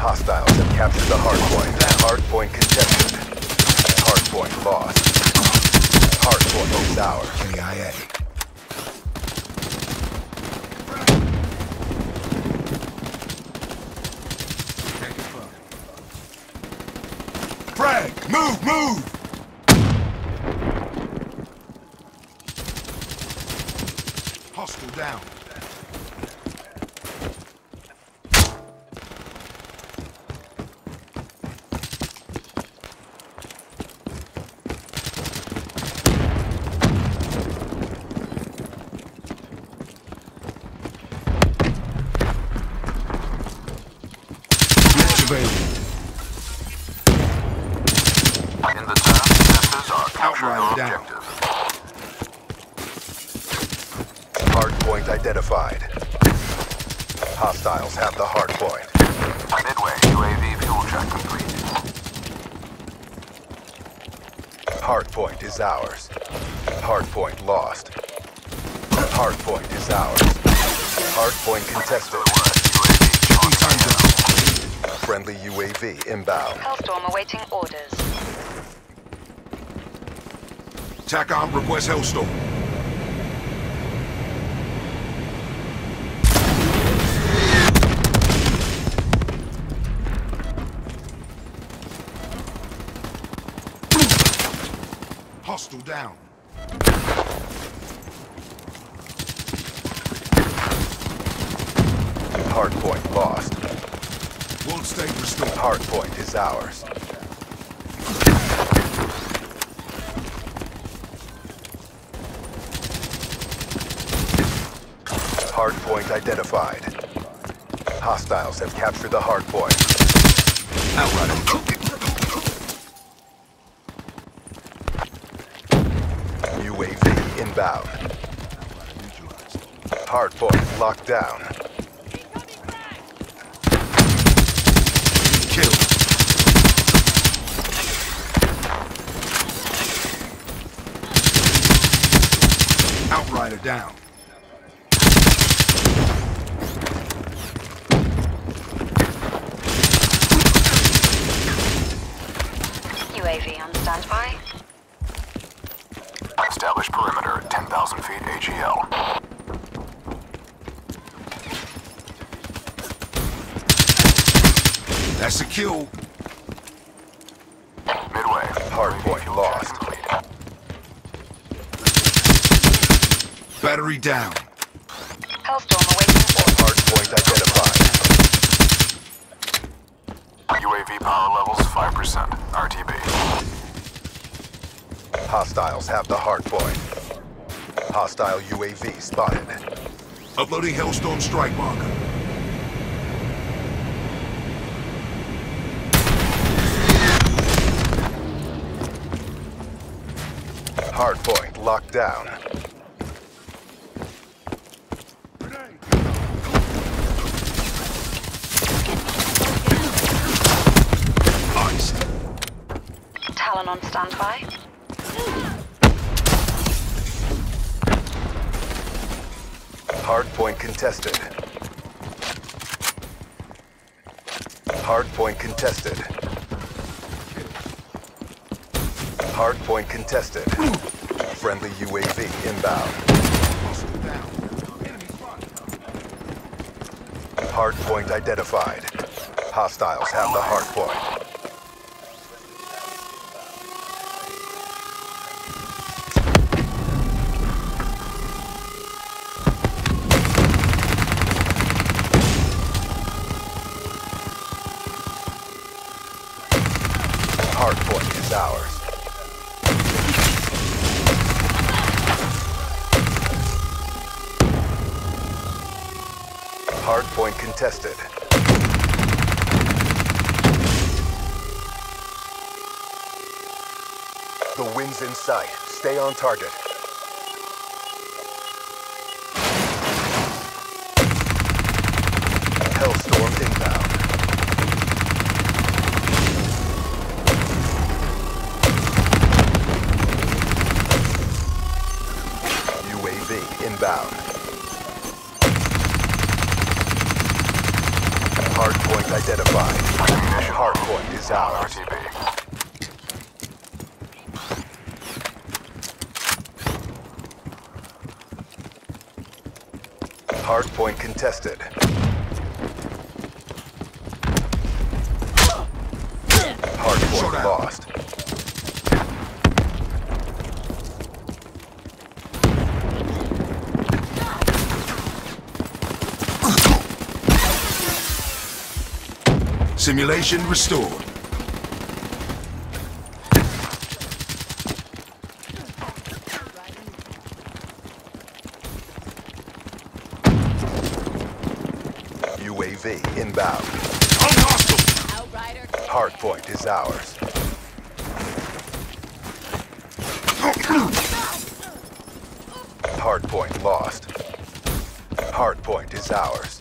Hostiles have captured the hardpoint. Hardpoint contested. Hardpoint lost. Hardpoint is ours. KIA. Frag! Move, move! Hostile down. Reach available. In the turn, defenders are capturing Outrider your down. objective. Hardpoint identified. Hostiles have the hard point. Midway, UAV fuel check complete. Hard point is ours. Hard point lost. Hard point is ours. Hard point contested. Friendly UAV inbound. Hellstorm awaiting orders. TACOM request Hellstorm. Hostile down. Hardpoint lost. World state restored. Hardpoint is ours. Hardpoint identified. Hostiles have captured the hardpoint. UAV inbound. Hardpoint locked down. Kill. Outrider down. UAV on standby. Establish perimeter at 10,000 feet AGL. That's a kill. Midway, Hardpoint UAV fuel lost. complete. Battery down. Hellstorm awaiting orders. Hardpoint identified. UAV power levels 5%. RTB. Hostiles have the hardpoint. Hostile UAV spotted. Uploading Hellstorm strike marker. Hardpoint locked down. Iced. Talon on standby. Hardpoint contested. Hardpoint contested. Hardpoint contested. Friendly UAV inbound. Hardpoint identified. Hostiles have the. Hardpoint Hardpoint contested. The wind's in sight. Stay on target. Hellstorm inbound. UAV inbound. Hardpoint identified. Hardpoint is ours. RTB. Hardpoint contested. Hardpoint lost. Simulation restored. UAV inbound. On hostile. Outrider. Hardpoint is ours. Hardpoint lost. Hardpoint is ours.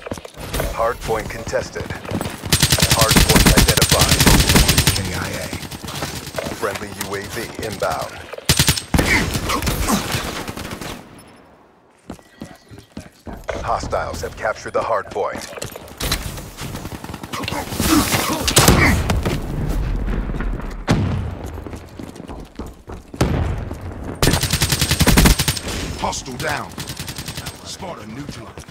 Hardpoint contested. Hardpoint identified. KIA. Friendly UAV inbound. Hostiles have captured the hardpoint. Hostile down. Spotter neutralized.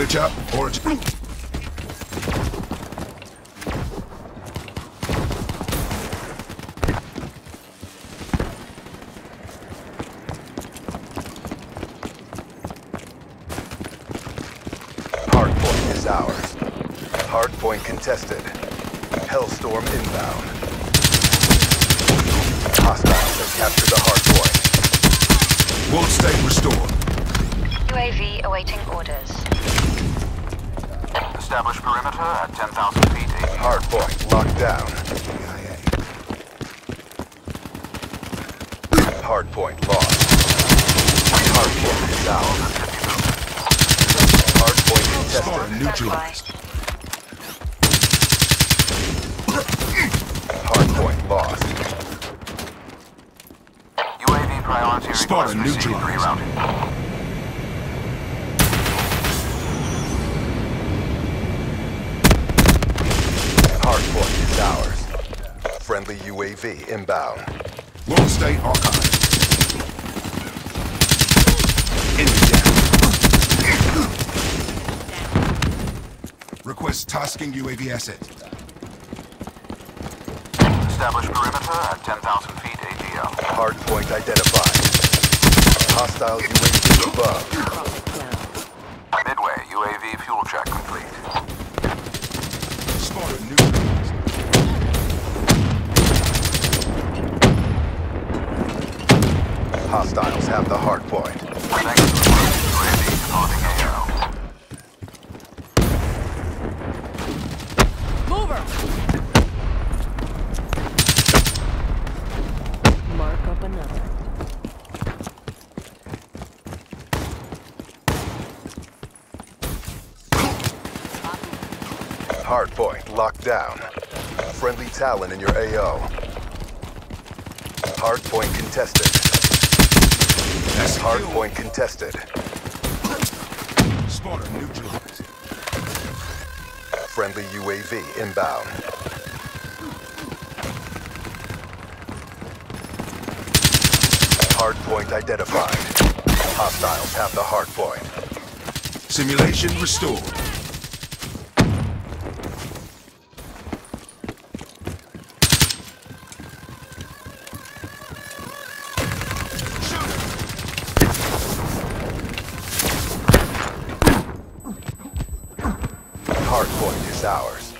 Glitch up, origin. Hardpoint is ours. Hardpoint contested. Hellstorm inbound. Hostiles have captured the hardpoint. World state restored. UAV awaiting orders. Establish perimeter at 10,000 feet AGL. Hardpoint locked down. KIA. Hardpoint lost. Hardpoint is ours. Hardpoint Spotter contested. neutralized. Hardpoint lost. UAV priority Spotter request received. neutralized. Hardpoint is ours. Friendly UAV inbound. World state archive. Enemy down. Request tasking UAV asset. Establish perimeter at 10,000 feet AGL. Hardpoint identified. Hostile UAV above. Midway, UAV fuel check complete. Spotter neutralized. Hostiles have the hardpoint. Next, UAV departing AO. Mover. Mark up another. Hardpoint locked down. Friendly Talon in your AO. Hard point contested. That's a kill. Hardpoint contested. Spotter neutralized. Friendly UAV inbound. Hardpoint identified. Hostiles have the hardpoint. Simulation restored. Is ours.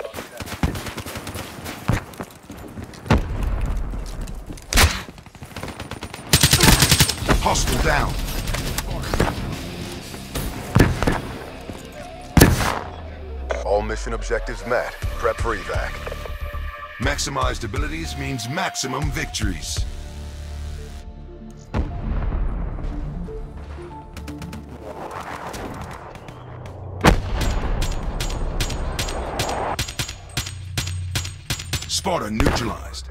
Hostile down. All mission objectives met. Prep for evac. Maximized abilities means maximum victories. Spotter neutralized.